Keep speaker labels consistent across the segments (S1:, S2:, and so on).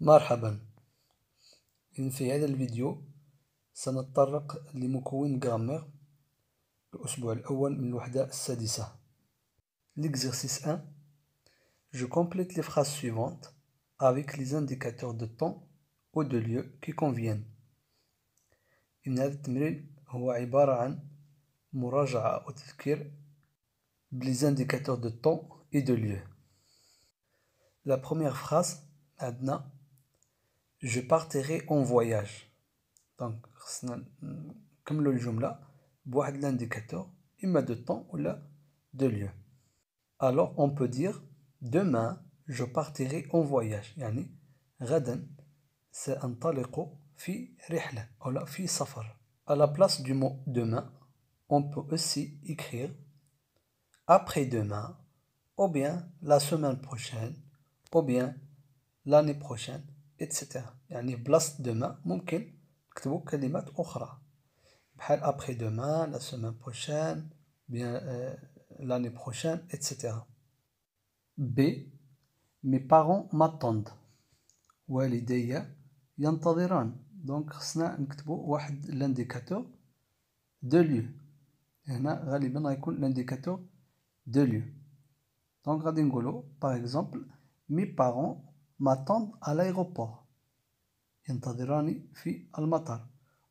S1: مرحبا إذن في هذا الفيديو سنتطرق لمكون جرامير الأسبوع الأول من الوحدة السادسة L'exercice 1 Je complète les phrases suivantes avec les indicateurs de temps ou de lieu qui conviennent إن هذا التمرين هو عبارة عن مراجعة أو تذكير بلي indicateurs de temps et de lieu La première phrase عندنا Je partirai en voyage دونك خصنا نكملو الجملة بواحد لانديكاتور إما de temps ولا de lieu Alors on peut dire demain je partirai en voyage يعني غدا سأنطلق في رحلة أو في سفر À la place du mot demain on peut aussi écrire après-demain ou bien la semaine prochaine ou bien l'année prochaine Etc يعني بلاصة demain ممكن نكتبو كلمات أخرى. بحال après-demain la semaine prochaine bien euh, l'année prochaine etc B mes parents m'attendent. والدي ينتظران. دونك خصنا نكتبو واحد لانديكاتور دو ليو هنا غالبا غيكون لانديكاتور دو ليو دونك غادي نقولو باغ اكزومبل مي بارون m'attendent à l'aéroport ينتظراني في المطار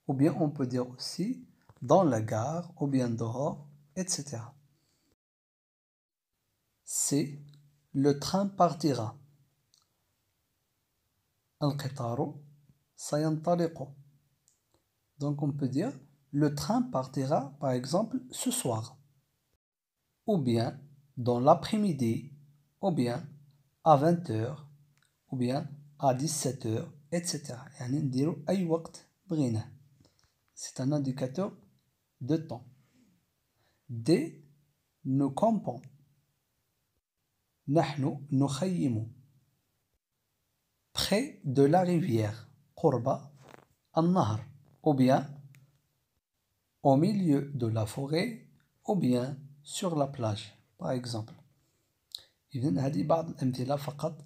S1: ou bien on peut dire aussi dans la gare ou bien dehors etc C le train partira القطار سينطلق donc on peut dire le train partira par exemple ce soir ou bien dans l'après-midi ou bien à 20h ou bien à 17h etc يعني نديرو أي وقت بغيناه c'est un indicateur de temps D nous campons نحن نخيم près de la rivière قرب النهر ou bien au milieu de la forêt ou bien sur la plage par exemple إذن هذه بعض الأمثلة فقط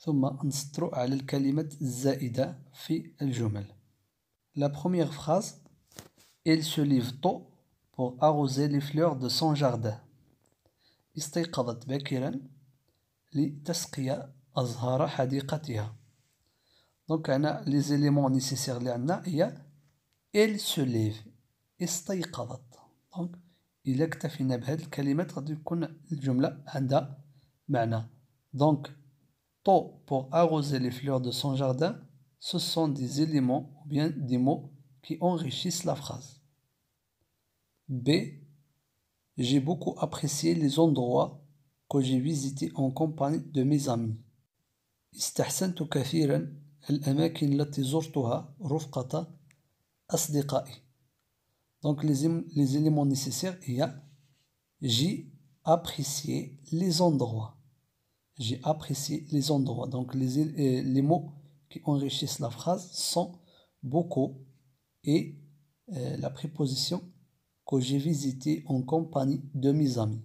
S1: ثم نسطرو على الكلمات الزائدة في الجمل. La première phrase Il se lève tôt pour arroser les fleurs de son jardin. استيقظت باكرا لتسقي أزهار حديقتها. دونك هنا لي زيليمون نيسيسير اللي عندنا هي il se lève. استيقظت. دونك إلا اكتفينا بهذه الكلمات. غادي تكون الجملة عندها معنى. دونك tôt pour arroser les fleurs de son jardin ce sont des éléments ou bien des mots qui enrichissent la phrase. B. J'ai beaucoup apprécié les endroits que j'ai visités en compagnie de mes amis. استحسنت كثيرا الأماكن التي زرتها رفقة أصدقائي. Donc les, les éléments nécessaires, il y a j'ai apprécié les endroits. j'ai apprécié les endroits. Donc les, les mots qui enrichissent la phrase sont beaucoup et euh, la préposition que j'ai visité en compagnie de mes amis.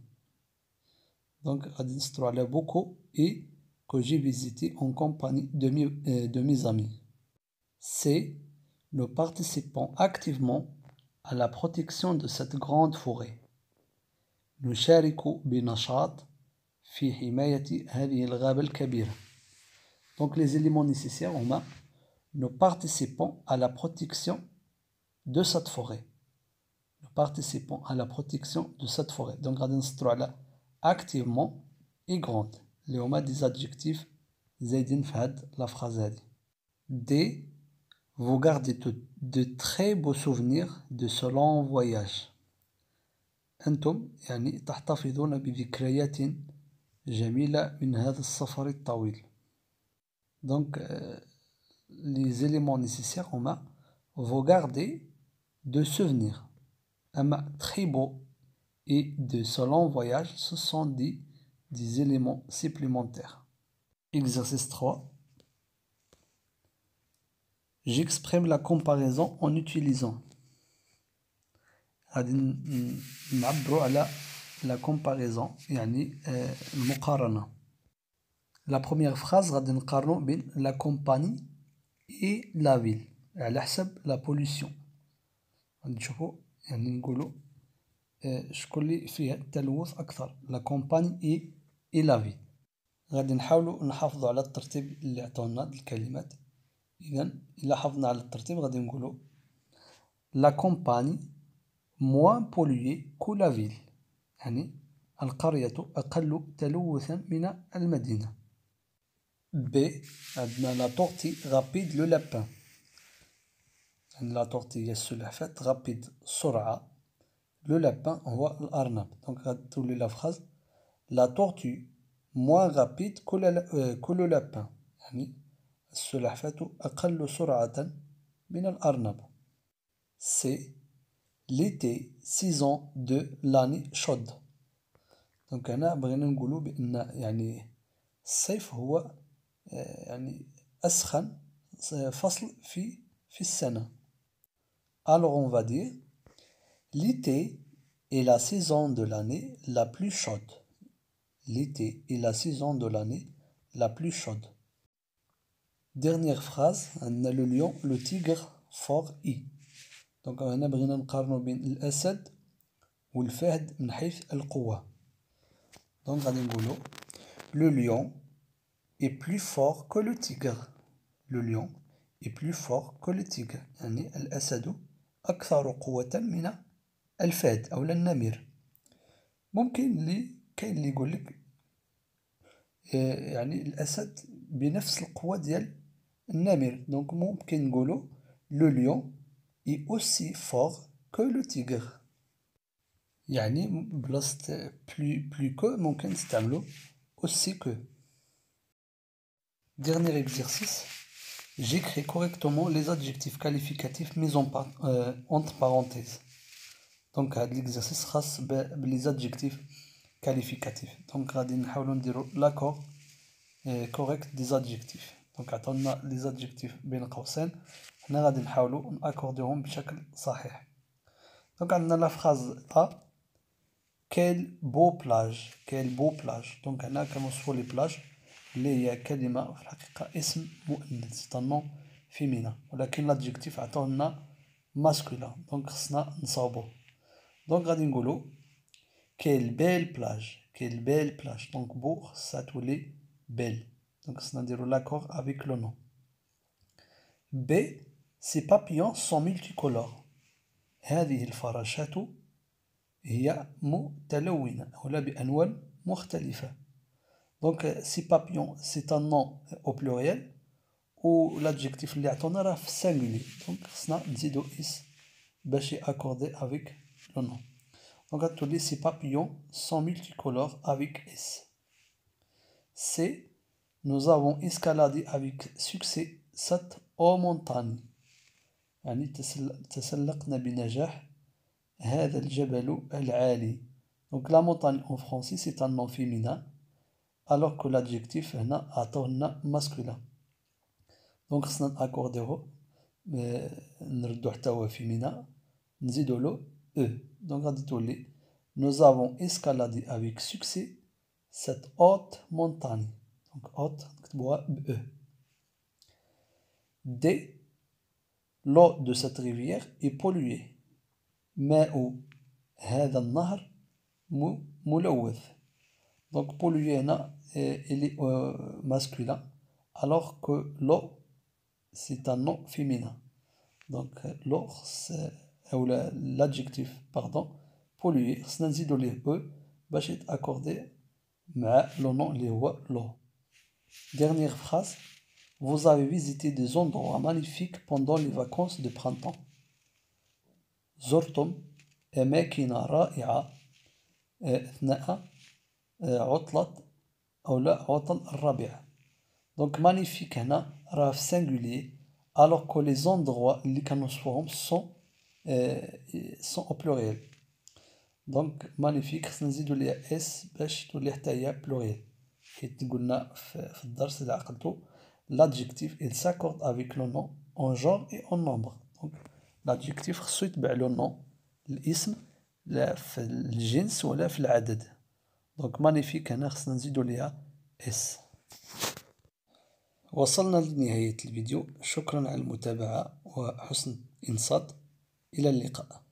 S1: Donc, Adinstrala beaucoup et que j'ai visité en compagnie de mes, euh, de mes amis. C'est nous participons activement à la protection de cette grande forêt. Nous charikou binashat في حماية هذه الغابة الكبيرة. Donc les éléments nécessaires, on a nous participons à la protection de cette forêt. Nous participons à la protection de cette forêt. Donc, غادي activement et grande اللي هما des adjectifs زايدين في هاد la phrase هادي. D. Vous gardez de très beaux souvenirs de ce long voyage. أنتم يعني تحتفظون بذكريات جميلة من هذا السفر الطويل. Donc, euh, les éléments nécessaires, on a vous gardez de souvenirs. Un très beau et de ce long voyage, ce sont des, des éléments supplémentaires. Exercice 3. J'exprime la comparaison en utilisant. la comparaison يعني المقارنة la première phrase غادي نقارنو بين la compagnie et la ville على حسب la pollution غادي نشوفو يعني نقولو شكون اللي فيه التلوث أكثر لا كومباني إي إي لا في غادي نحاولو نحافظو على الترتيب اللي عطاونا الكلمات إذا إلا حافظنا على الترتيب غادي نقولو لا كومباني موان بوليي كو لا فيل يعني القرية أقل تلوثا من المدينة. بي عندنا لا تورتي غابيد لو لابان يعني لا تورتي هي السلحفاة غابيد سرعة. لو لابان هو الأرنب. دونك غتولي لا فراز لا تورتي موان غابيد كو لو لابان يعني السلحفاة أقل سرعة من الأرنب. سي ليتي سيزون دو لاني شود دونك هنا بغينا نقولو بأن يعني الصيف هو يعني أسخن فصل في في السنة alors on va dire l'été est la saison de l'année la plus chaude l'été est la saison de l'année la plus chaude dernière phrase عندنا le lion le tigre fort i دونك هنا بغينا نقارنو بين الأسد والفهد من حيث القوة. دونك غادي نقولو لو lion est plus fort que le tigre. Le lion est plus fort que le tigre. يعني الأسد أكثر قوة من الفهد أو النمر ممكن اللي كاين اللي يقول لك يعني الأسد بنفس القوة ديال النمر. دونك ممكن نقولو لو lion est aussi fort que le tigre يعني بلاصة plus plus que ممكن نستعملو aussi que Dernier exercice. J'écris correctement les adjectifs qualificatifs mis en par, euh, entre parenthèses. Donc l'exercice خاص les adjectifs qualificatifs. Donc غادي نحاولوا نديروا l'accord correct des adjectifs. Donc عطاونا les adjectifs بين قوسين حنا غادي نحاولوا نأكورديهم بشكل صحيح. Donc عندنا لا فراز A quel beau plage quel beau plage. Donc هنا كنوصفوا لي بلاج اللي هي كلمة في الحقيقة اسم مؤنث. سي نون فيمينا ولكن لادجيكتيف عطاو لنا ماسكولا دونك خصنا نصاوبوه دونك غادي نقولو كيل بيل بلاج كيل بيل بلاج دونك بو خصها تولي بيل دونك خصنا نديرو لاكور افيك لو نون بي سي بابيون سون ملتيكولور هذه الفراشات هي متلونة ولا بألوان مختلفة Donc, si papillon, c'est un nom au pluriel, ou l'adjectif اللي عطونا راه في singulier. Donc, خصنا نزيدو is باش accordé avec le nom. Donc, غتولي ces papillons sont multicolores avec S. C. Nous avons escaladé avec succès cette haute montagne. يعني تسلقنا بنجاح هذا الجبل العالي. Donc, la montagne en français, c'est un nom féminin. alors que l'adjectif هنا عطاونا masculin دونك خصنا ناكورديوه نردو حتى هو فيمينا نزيدو له او دونك غادي تولي nous avons escaladé avec succès cette haute montagne donc haute نكتبوها ب e D l'eau de cette rivière est polluée ماء هذا النهر ملوث Donc polluer il est euh, masculin, alors que l'eau, c'est un nom féminin. Donc l'eau, ou l'adjectif, pardon, polluer, c'est un ليه e باش accordé مع le nom اللي هو l'eau. Dernière phrase. Vous avez visité des endroits magnifiques pendant les vacances de printemps. زرتم أماكن رائعة أثناء عطلة أو لا عطل الربيع دونك مانيفيك هنا راه في سانغولي alors que les endroits اللي كنوصفوهم sont sont au pluriel دونك مانيفيك خصنا نزيدو ليها اس باش تولي حتى هي بلوريال حيت قلنا في الدرس إذا عقلتو l'adjectif il s'accorde avec le nom en genre et en nombre. Donc l'adjectif خصو يتبع لو نون الاسم لا في الجنس ولا في العدد. دونك مانيفيك هنا خصنا نزيدو ليها اس وصلنا لنهاية الفيديو. شكرا على المتابعة وحسن إنصات إلى اللقاء.